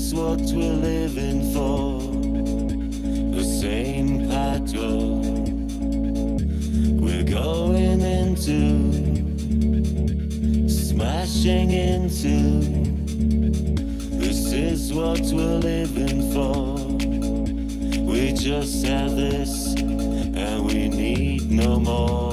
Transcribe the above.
is what we're living for. The same patrol we're going into, smashing into. This is what we're living for. We just have this, and we need no more.